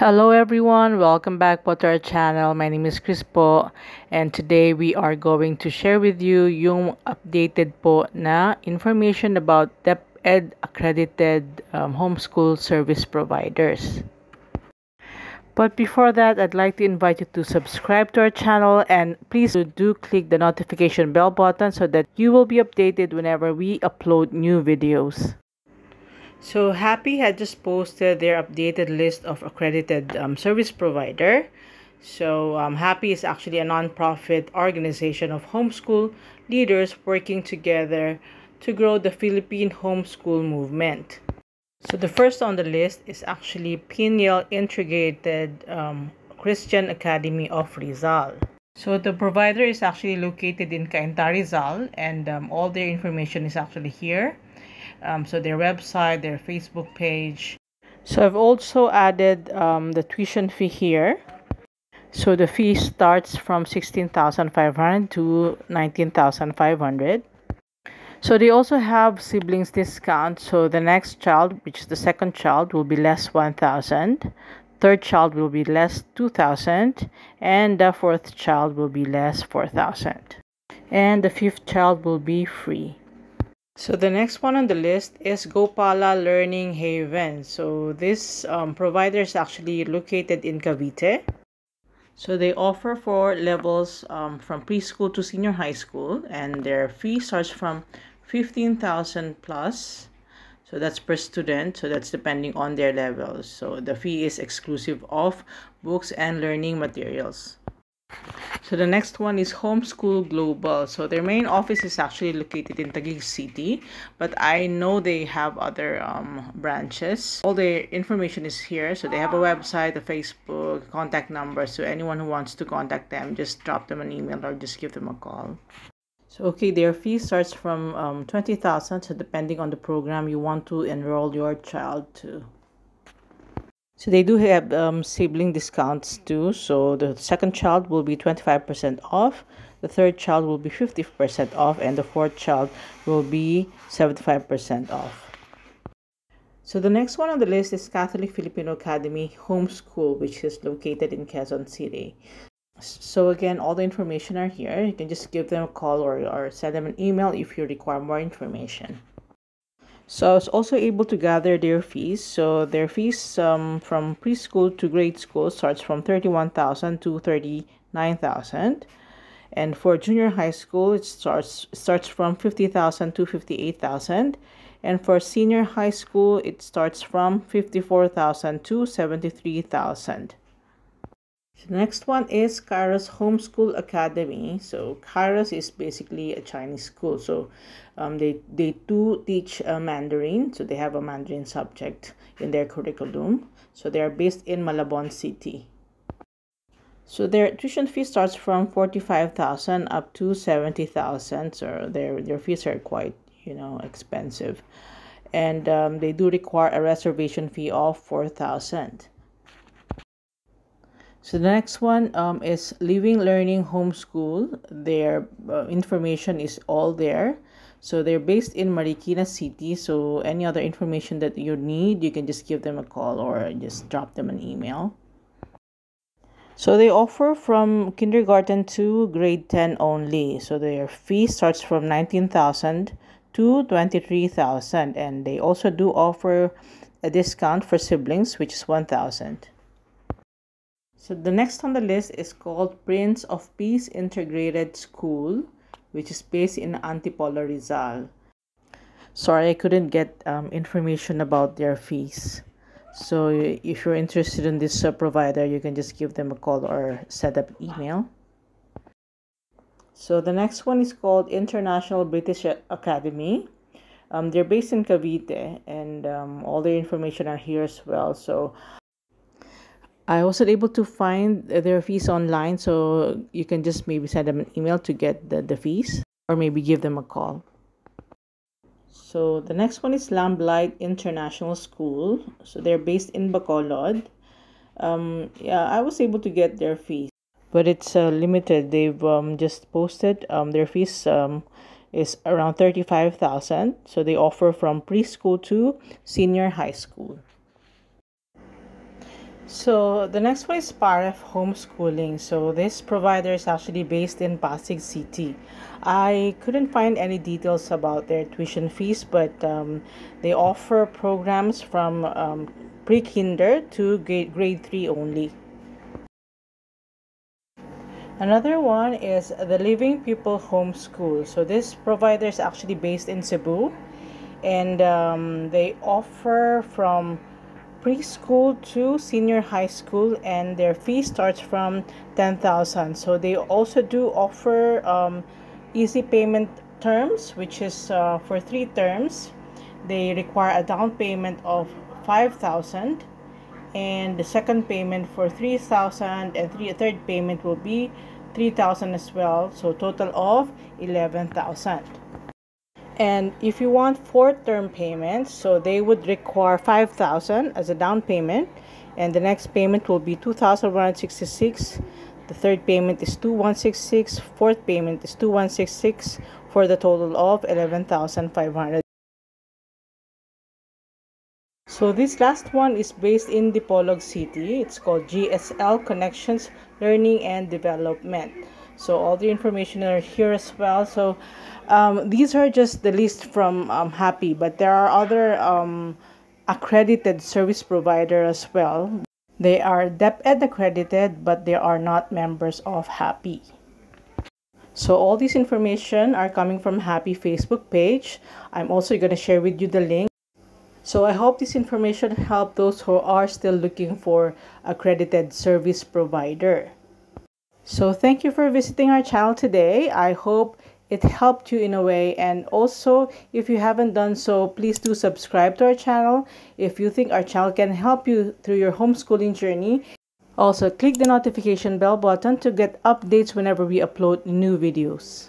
Hello everyone, welcome back po to our channel. My name is Cris po and today we are going to share with you yung updated po na information about DepEd accredited um, homeschool service providers. But before that, I'd like to invite you to subscribe to our channel and please do click the notification bell button so that you will be updated whenever we upload new videos. So HAPI had just posted their updated list of accredited um, service provider. So um, HAPI is actually a nonprofit organization of homeschool leaders working together to grow the Philippine homeschool movement. So the first on the list is actually Pinyal Integrated um, Christian Academy of Rizal. So the provider is actually located in Cainta Rizal and um, all their information is actually here um, so their website, their Facebook page. So I've also added um, the tuition fee here. So the fee starts from 16,500 to 19,500. So they also have siblings discount. So the next child, which is the second child, will be less 1,000. Third child will be less 2,000. And the fourth child will be less 4,000. And the fifth child will be free. So the next one on the list is Gopala Learning Haven. So this um, provider is actually located in Cavite. So they offer four levels um, from preschool to senior high school and their fee starts from 15,000 plus. So that's per student. So that's depending on their levels. So the fee is exclusive of books and learning materials. So the next one is Homeschool Global. So their main office is actually located in Taguig City, but I know they have other um, branches. All their information is here. So they have a website, a Facebook, contact number. So anyone who wants to contact them, just drop them an email or just give them a call. So okay, their fee starts from um, 20,000. So depending on the program you want to enroll your child to. So they do have um, sibling discounts too. So the second child will be 25% off, the third child will be 50% off, and the fourth child will be 75% off. So the next one on the list is Catholic Filipino Academy Homeschool, which is located in Quezon City. So again, all the information are here. You can just give them a call or, or send them an email if you require more information. So I was also able to gather their fees. So their fees um, from preschool to grade school starts from 31,000 to 39,000. And for junior high school, it starts starts from 50,000 to 58,000. And for senior high school, it starts from 54,000 to 73,000. The next one is Kairos Homeschool Academy. So Kairos is basically a Chinese school. So um, they, they do teach uh, Mandarin. So they have a Mandarin subject in their curriculum. So they are based in Malabon City. So their tuition fee starts from 45,000 up to 70,000. So their, their fees are quite, you know, expensive. And um, they do require a reservation fee of 4,000. So the next one um, is Living Learning Homeschool. Their uh, information is all there. So they're based in Marikina City. So any other information that you need, you can just give them a call or just drop them an email. So they offer from kindergarten to grade 10 only. So their fee starts from 19,000 to 23,000 and they also do offer a discount for siblings which is 1,000. So the next on the list is called Prince of Peace Integrated School, which is based in Antipolo Rizal. Sorry, I couldn't get um, information about their fees. So if you're interested in this uh, provider, you can just give them a call or set up email. So the next one is called International British Academy. Um, they're based in Cavite and um, all their information are here as well. So I wasn't able to find their fees online, so you can just maybe send them an email to get the, the fees or maybe give them a call. So the next one is Lamblight International School. So they're based in Bacolod. Um, yeah, I was able to get their fees, but it's uh, limited. They've um, just posted um, their fees um, is around 35,000. So they offer from preschool to senior high school. So the next one is Paref Homeschooling. So this provider is actually based in Pasig City. I couldn't find any details about their tuition fees, but um, they offer programs from um, pre-kinder to grade, grade 3 only. Another one is the Living Pupil Homeschool. So this provider is actually based in Cebu and um, they offer from preschool to senior high school and their fee starts from 10,000 so they also do offer um, easy payment terms which is uh, for three terms. They require a down payment of 5,000 and the second payment for 3,000 and three, third payment will be 3,000 as well. So total of 11,000 and if you want four term payments so they would require 5000 as a down payment. And the next payment will be 2166 the third payment is 2166 fourth payment is 2166 for the total of 11500 so this last one is based in Dipolog City. It's called GSL Connections Learning and Development so all the information are here as well. So um, these are just the list from um, HAPI but there are other um, accredited service provider as well. They are DepEd accredited but they are not members of HAPI. So all this information are coming from HAPI facebook page. I'm also going to share with you the link. So I hope this information helped those who are still looking for accredited service provider. So thank you for visiting our channel today. I hope it helped you in a way. And also if you haven't done so please do subscribe to our channel. If you think our channel can help you through your homeschooling journey also click the notification bell button to get updates whenever we upload new videos